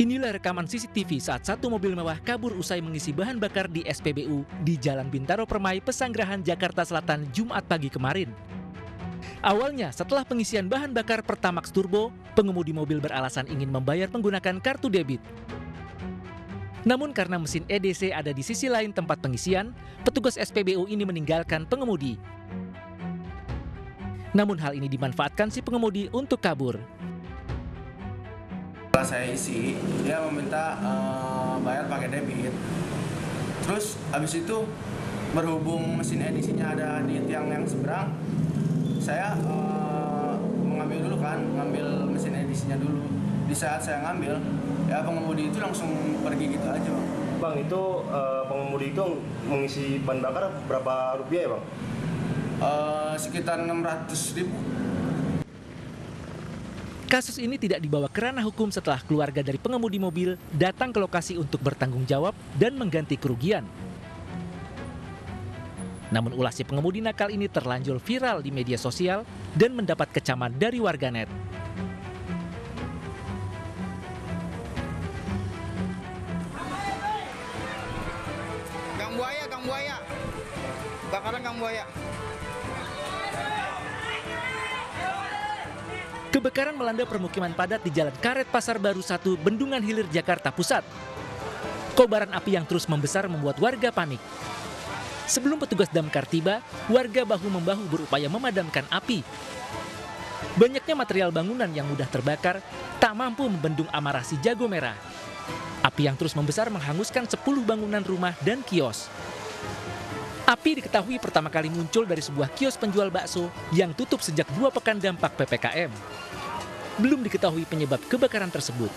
Inilah rekaman CCTV saat satu mobil mewah kabur usai mengisi bahan bakar di SPBU di Jalan Bintaro Permai, Pesanggerahan, Jakarta Selatan, Jumat pagi kemarin. Awalnya, setelah pengisian bahan bakar Pertamax Turbo, pengemudi mobil beralasan ingin membayar menggunakan kartu debit. Namun karena mesin EDC ada di sisi lain tempat pengisian, petugas SPBU ini meninggalkan pengemudi. Namun hal ini dimanfaatkan si pengemudi untuk kabur. Setelah saya isi, dia meminta eh, bayar pakai debit. Terus habis itu berhubung mesin edisinya ada di tiang yang seberang, saya eh, mengambil dulu kan, ngambil mesin edisinya dulu. Di saat saya ngambil, ya pengemudi itu langsung pergi gitu aja bang. Bang, itu eh, pengemudi itu mengisi bahan bakar berapa rupiah ya bang? Eh, sekitar 600 ribu. Kasus ini tidak dibawa ke ranah hukum setelah keluarga dari pengemudi mobil datang ke lokasi untuk bertanggung jawab dan mengganti kerugian. Namun ulah si pengemudi nakal ini terlanjur viral di media sosial dan mendapat kecaman dari warganet. Kebakaran melanda permukiman padat di Jalan Karet Pasar Baru 1, Bendungan Hilir, Jakarta Pusat. Kobaran api yang terus membesar membuat warga panik. Sebelum petugas damkar tiba, warga bahu-membahu berupaya memadamkan api. Banyaknya material bangunan yang mudah terbakar tak mampu membendung amarah si jago merah. Api yang terus membesar menghanguskan 10 bangunan rumah dan kios. Api diketahui pertama kali muncul dari sebuah kios penjual bakso yang tutup sejak dua pekan dampak PPKM. Belum diketahui penyebab kebakaran tersebut.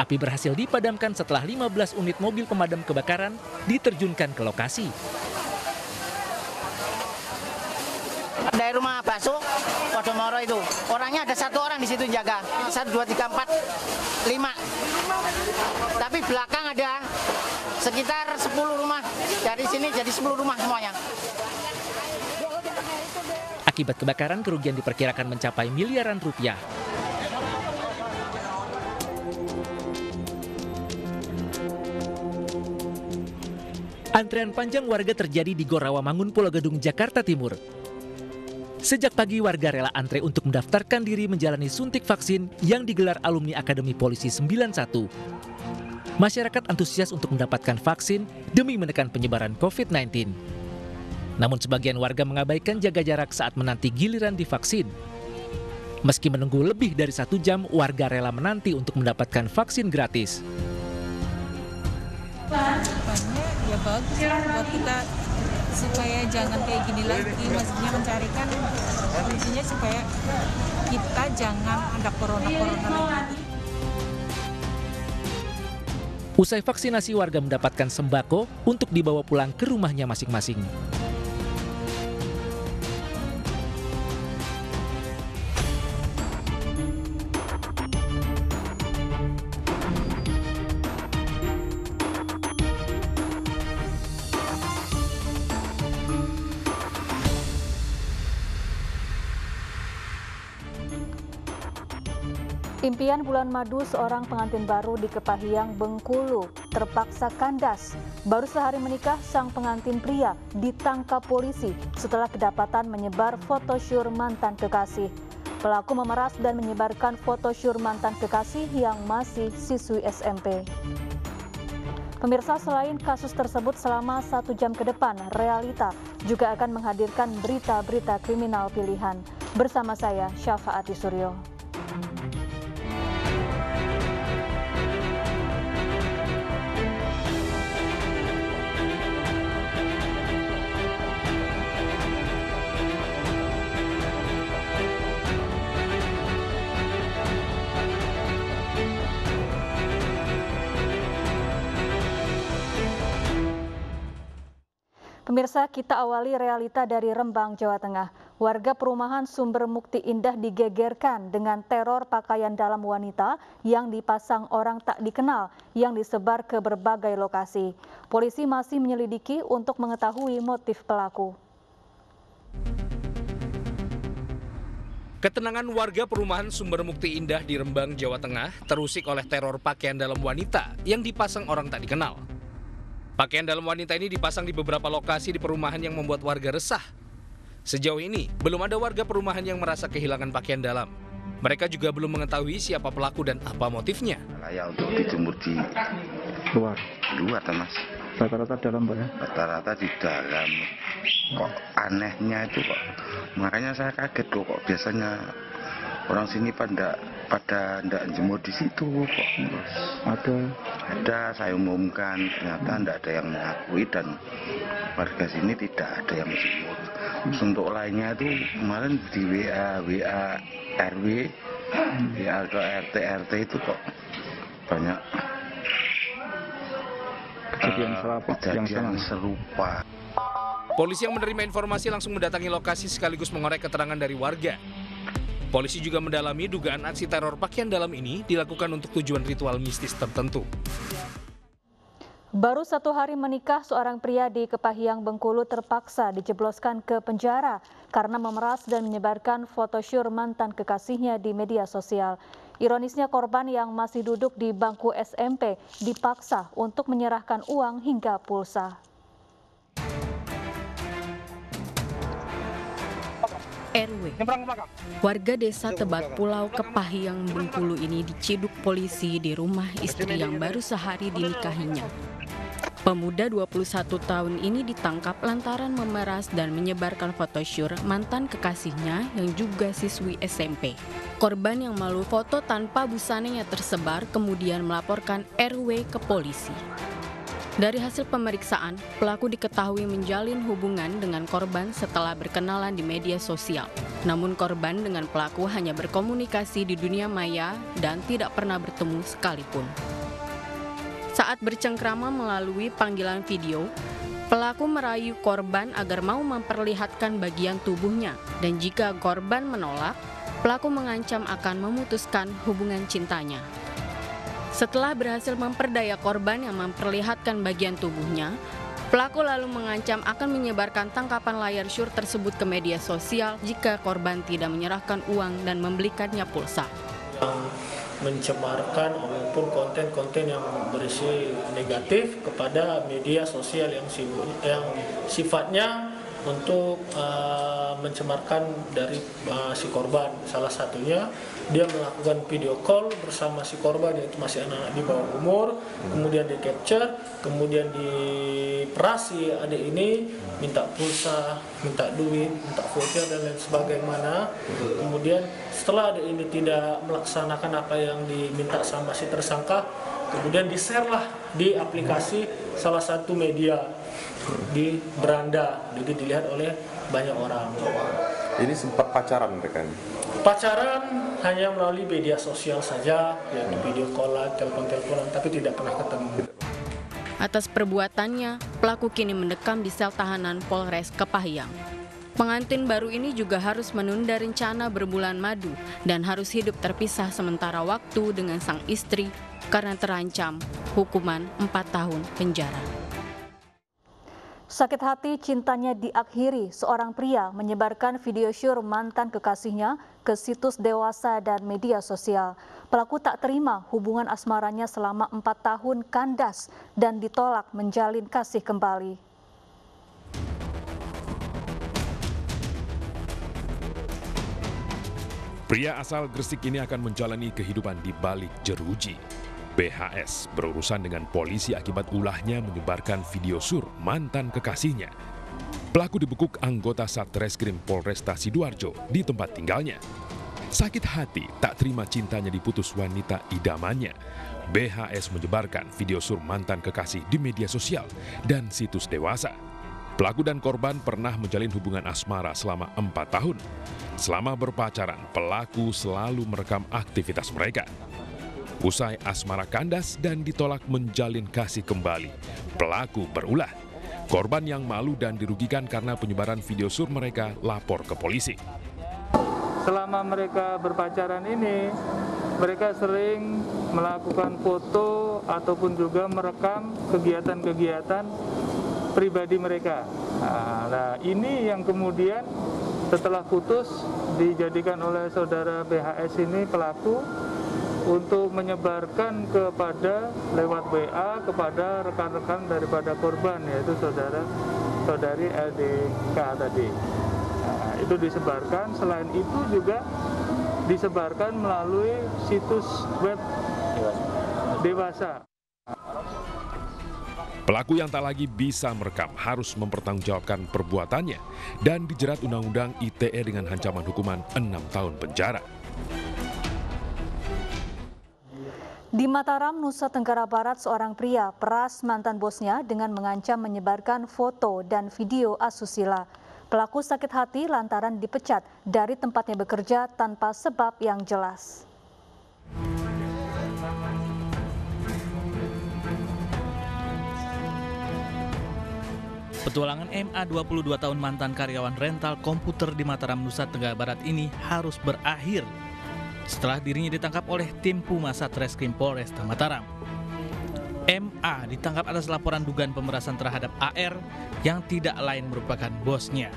Api berhasil dipadamkan setelah 15 unit mobil pemadam kebakaran diterjunkan ke lokasi. dari rumah bakso Podomoro itu. Orangnya ada satu orang di situ jaga. Satu dua tiga empat lima. Tapi belakang ada sekitar 10 rumah. Dari sini jadi 10 rumah semuanya Akibat kebakaran, kerugian diperkirakan mencapai miliaran rupiah. Antrean panjang warga terjadi di Gorawamangun, Pulau Gadung, Jakarta Timur. Sejak pagi warga rela antre untuk mendaftarkan diri menjalani suntik vaksin yang digelar alumni Akademi Polisi 91. Masyarakat antusias untuk mendapatkan vaksin demi menekan penyebaran COVID-19. Namun sebagian warga mengabaikan jaga jarak saat menanti giliran divaksin. Meski menunggu lebih dari satu jam, warga rela menanti untuk mendapatkan vaksin gratis. harapannya ya bagus lah buat kita supaya jangan kayak gini lagi maksudnya mencarikan kuncinya supaya kita jangan ada corona corona lagi Usai vaksinasi, warga mendapatkan sembako untuk dibawa pulang ke rumahnya masing-masing. Impian bulan madu seorang pengantin baru di Kepahiang, Bengkulu terpaksa kandas. Baru sehari menikah, sang pengantin pria ditangkap polisi setelah kedapatan menyebar foto syur mantan kekasih. Pelaku memeras dan menyebarkan foto syur mantan kekasih yang masih siswi SMP. Pemirsa, selain kasus tersebut selama satu jam ke depan, Realita juga akan menghadirkan berita-berita kriminal pilihan. Bersama saya, Syafaati Suryo. Pemirsa, kita awali realita dari Rembang, Jawa Tengah. Warga perumahan Sumber Mukti Indah digegerkan dengan teror pakaian dalam wanita yang dipasang orang tak dikenal yang disebar ke berbagai lokasi. Polisi masih menyelidiki untuk mengetahui motif pelaku. Ketenangan warga perumahan Sumber Mukti Indah di Rembang, Jawa Tengah terusik oleh teror pakaian dalam wanita yang dipasang orang tak dikenal. Pakaian dalam wanita ini dipasang di beberapa lokasi di perumahan yang membuat warga resah. Sejauh ini, belum ada warga perumahan yang merasa kehilangan pakaian dalam. Mereka juga belum mengetahui siapa pelaku dan apa motifnya. Layak untuk dijemur di luar. luar, Mas. Rata-rata dalam, Pak ya? Rata-rata di dalam. Kok anehnya itu kok. Makanya saya kaget kok, kok biasanya orang sini pada pada ndak jemur di situ kok. Ada. Ada, saya umumkan ternyata ndak ada yang mengakui dan warga sini tidak ada yang jemur. Terus untuk lainnya itu kemarin di WA WA RW WA ke RT RT itu kok banyak Kejadian serupa, yang kejadian sama. serupa. Polisi yang menerima informasi langsung mendatangi lokasi sekaligus mengorek keterangan dari warga. Polisi juga mendalami dugaan aksi teror pakaian dalam ini dilakukan untuk tujuan ritual mistis tertentu. Baru satu hari menikah, seorang pria di Kepahiang Bengkulu terpaksa dijebloskan ke penjara karena memeras dan menyebarkan foto syur mantan kekasihnya di media sosial. Ironisnya korban yang masih duduk di bangku SMP dipaksa untuk menyerahkan uang hingga pulsa. RW. Warga desa Tebat Pulau Kepahiang Bengkulu ini diciduk polisi di rumah istri yang baru sehari dinikahinya. Pemuda 21 tahun ini ditangkap lantaran memeras dan menyebarkan foto syur mantan kekasihnya yang juga siswi SMP. Korban yang malu foto tanpa busananya tersebar kemudian melaporkan RW ke polisi. Dari hasil pemeriksaan, pelaku diketahui menjalin hubungan dengan korban setelah berkenalan di media sosial. Namun korban dengan pelaku hanya berkomunikasi di dunia maya dan tidak pernah bertemu sekalipun. Saat bercengkrama melalui panggilan video, pelaku merayu korban agar mau memperlihatkan bagian tubuhnya dan jika korban menolak, pelaku mengancam akan memutuskan hubungan cintanya. Setelah berhasil memperdaya korban yang memperlihatkan bagian tubuhnya, pelaku lalu mengancam akan menyebarkan tangkapan layar syur tersebut ke media sosial jika korban tidak menyerahkan uang dan membelikannya pulsa. mencemarkan maupun konten-konten yang berisi negatif kepada media sosial yang sifatnya untuk uh, mencemarkan dari uh, si korban. Salah satunya dia melakukan video call bersama si korban yaitu masih anak-anak di bawah umur, kemudian di capture, kemudian diperasi adik ini minta pulsa, minta duit, minta voucher dan lain sebagaimana. Kemudian setelah adik ini tidak melaksanakan apa yang diminta sama si tersangka, kemudian di-share lah di aplikasi salah satu media di beranda jadi dilihat oleh banyak orang Ini sempat pacaran mereka ini? pacaran hanya melalui media sosial saja yaitu video callan telepon-teleponan tapi tidak pernah ketemu Atas perbuatannya, pelaku kini mendekam di sel tahanan Polres Kepahyang. Pengantin baru ini juga harus menunda rencana berbulan madu dan harus hidup terpisah sementara waktu dengan sang istri karena terancam hukuman 4 tahun penjara. Sakit hati cintanya diakhiri, seorang pria menyebarkan video syur mantan kekasihnya ke situs dewasa dan media sosial. Pelaku tak terima hubungan asmaranya selama empat tahun kandas dan ditolak menjalin kasih kembali. Pria asal Gresik ini akan menjalani kehidupan di balik jeruji. BHS berurusan dengan polisi akibat ulahnya menyebarkan video sur mantan kekasihnya. Pelaku dibekuk anggota Satreskrim Polresta Sidoarjo di tempat tinggalnya. Sakit hati tak terima cintanya diputus wanita idamannya. BHS menyebarkan video sur mantan kekasih di media sosial dan situs dewasa. Pelaku dan korban pernah menjalin hubungan asmara selama empat tahun. Selama berpacaran, pelaku selalu merekam aktivitas mereka. Usai asmara kandas dan ditolak menjalin kasih kembali, pelaku berulah. Korban yang malu dan dirugikan karena penyebaran video sur mereka lapor ke polisi. Selama mereka berpacaran ini, mereka sering melakukan foto ataupun juga merekam kegiatan-kegiatan pribadi mereka. Nah, nah, ini yang kemudian setelah putus dijadikan oleh saudara BHS ini pelaku untuk menyebarkan kepada lewat WA kepada rekan-rekan daripada korban yaitu saudara saudari LDK tadi. Nah, itu disebarkan. Selain itu juga disebarkan melalui situs web dewasa. Pelaku yang tak lagi bisa merekam harus mempertanggungjawabkan perbuatannya dan dijerat Undang-Undang ITE dengan ancaman hukuman 6 tahun penjara. Di Mataram, Nusa Tenggara Barat, seorang pria peras mantan bosnya dengan mengancam menyebarkan foto dan video asusila. Pelaku sakit hati lantaran dipecat dari tempatnya bekerja tanpa sebab yang jelas. Petualangan MA 22 tahun mantan karyawan rental komputer di Mataram, Nusa Tenggara Barat ini harus berakhir setelah dirinya ditangkap oleh tim Pumasa Treskrim Polresta Mataram. MA ditangkap atas laporan dugaan pemerasan terhadap AR yang tidak lain merupakan bosnya.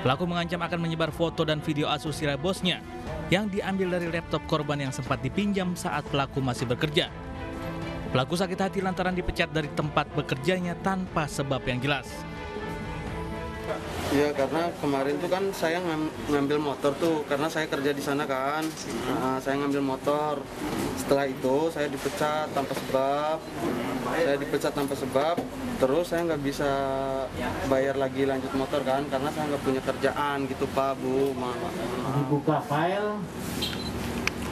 Pelaku mengancam akan menyebar foto dan video asusila bosnya yang diambil dari laptop korban yang sempat dipinjam saat pelaku masih bekerja. Pelaku sakit hati lantaran dipecat dari tempat bekerjanya tanpa sebab yang jelas. Ya karena kemarin tuh kan saya ngambil motor tuh karena saya kerja di sana kan. Nah, saya ngambil motor. Setelah itu saya dipecat tanpa sebab. Saya dipecat tanpa sebab. Terus saya nggak bisa bayar lagi lanjut motor kan karena saya nggak punya kerjaan gitu Pak Bu. Dibuka file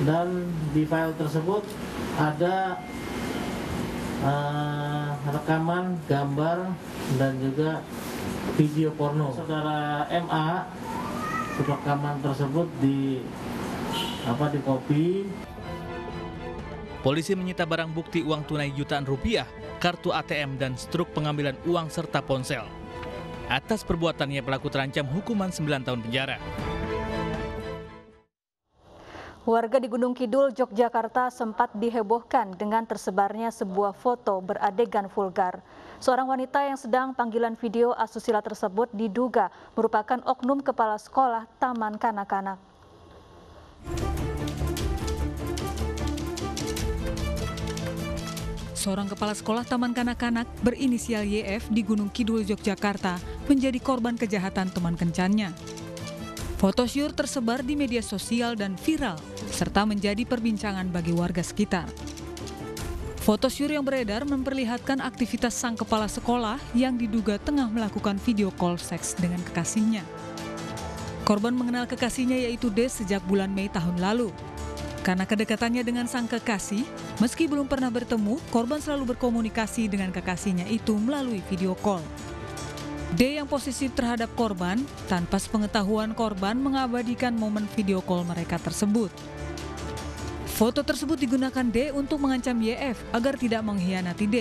dan di file tersebut ada uh, rekaman gambar dan juga video porno. Saudara MA rekaman tersebut di apa di copy. Polisi menyita barang bukti uang tunai jutaan rupiah, kartu ATM dan struk pengambilan uang serta ponsel. Atas perbuatannya pelaku terancam hukuman 9 tahun penjara. Warga di Gunung Kidul, Yogyakarta sempat dihebohkan dengan tersebarnya sebuah foto beradegan vulgar. Seorang wanita yang sedang panggilan video asusila tersebut diduga merupakan oknum kepala sekolah Taman Kanak-Kanak. Seorang kepala sekolah Taman Kanak-Kanak berinisial YF di Gunung Kidul, Yogyakarta menjadi korban kejahatan teman kencannya. Foto syur tersebar di media sosial dan viral, serta menjadi perbincangan bagi warga sekitar. Foto syur yang beredar memperlihatkan aktivitas sang kepala sekolah yang diduga tengah melakukan video call seks dengan kekasihnya. Korban mengenal kekasihnya yaitu D sejak bulan Mei tahun lalu. Karena kedekatannya dengan sang kekasih, meski belum pernah bertemu, korban selalu berkomunikasi dengan kekasihnya itu melalui video call. D yang posisi terhadap korban, tanpa sepengetahuan korban mengabadikan momen video call mereka tersebut. Foto tersebut digunakan D untuk mengancam YF agar tidak mengkhianati D.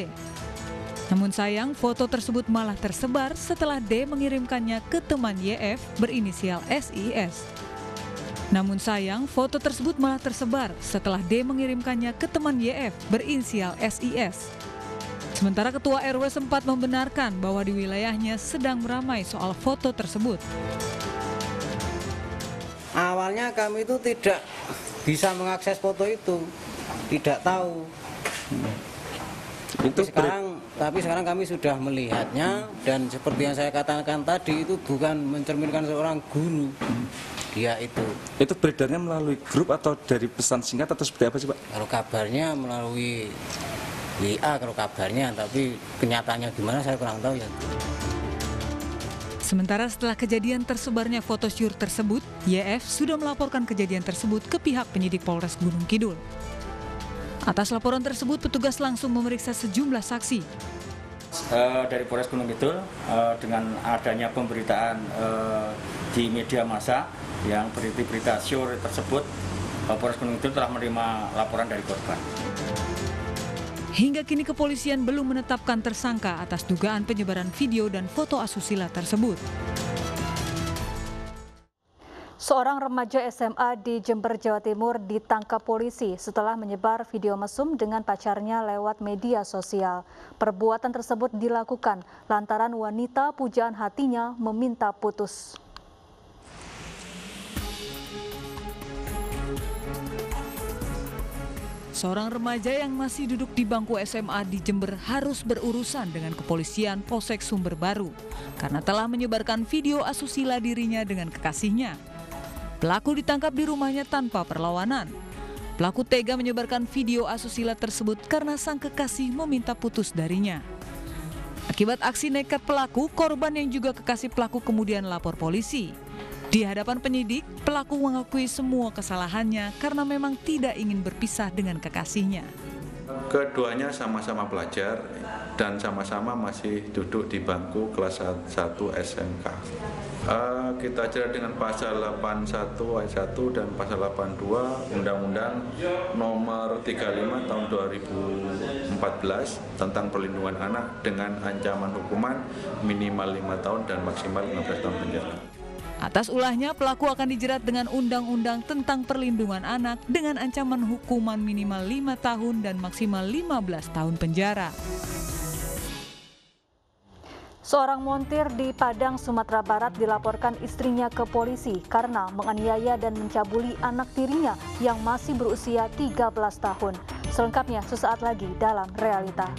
Namun sayang, foto tersebut malah tersebar setelah D mengirimkannya ke teman YF berinisial SIS. Namun sayang, foto tersebut malah tersebar setelah D mengirimkannya ke teman YF berinisial SIS. Sementara Ketua RW sempat membenarkan bahwa di wilayahnya sedang meramai soal foto tersebut. Awalnya kami itu tidak bisa mengakses foto itu, tidak tahu. Itu sekarang, tapi sekarang kami sudah melihatnya dan seperti yang saya katakan tadi itu bukan mencerminkan seorang guru. Dia itu. Itu beredarnya melalui grup atau dari pesan singkat atau seperti apa sih Pak? Kalau kabarnya melalui WA kalau kabarnya, tapi kenyataannya gimana saya kurang tahu ya. Sementara setelah kejadian tersebarnya foto syur tersebut, YF sudah melaporkan kejadian tersebut ke pihak penyidik Polres Gunung Kidul. Atas laporan tersebut, petugas langsung memeriksa sejumlah saksi. Uh, dari Polres Gunung Kidul, uh, dengan adanya pemberitaan uh, di media massa yang berita berita syur tersebut, Polres Gunung Kidul telah menerima laporan dari korban. Hingga kini kepolisian belum menetapkan tersangka atas dugaan penyebaran video dan foto asusila tersebut. Seorang remaja SMA di Jember, Jawa Timur ditangkap polisi setelah menyebar video mesum dengan pacarnya lewat media sosial. Perbuatan tersebut dilakukan lantaran wanita pujaan hatinya meminta putus. Seorang remaja yang masih duduk di bangku SMA di Jember harus berurusan dengan kepolisian Polsek Sumber Baru karena telah menyebarkan video asusila dirinya dengan kekasihnya. Pelaku ditangkap di rumahnya tanpa perlawanan. Pelaku tega menyebarkan video asusila tersebut karena sang kekasih meminta putus darinya. Akibat aksi nekat pelaku, korban yang juga kekasih pelaku kemudian lapor polisi. Di hadapan penyidik, pelaku mengakui semua kesalahannya karena memang tidak ingin berpisah dengan kekasihnya. Keduanya sama-sama pelajar dan sama-sama masih duduk di bangku kelas 1 SMK. Uh, kita jerat dengan pasal 81 ayat 1 dan pasal 82 Undang-Undang nomor 35 tahun 2014 tentang perlindungan anak dengan ancaman hukuman minimal 5 tahun dan maksimal 15 tahun penjara. Atas ulahnya, pelaku akan dijerat dengan Undang-Undang tentang Perlindungan Anak dengan ancaman hukuman minimal 5 tahun dan maksimal 15 tahun penjara. Seorang montir di Padang, Sumatera Barat dilaporkan istrinya ke polisi karena menganiaya dan mencabuli anak tirinya yang masih berusia 13 tahun. Selengkapnya sesaat lagi dalam realita.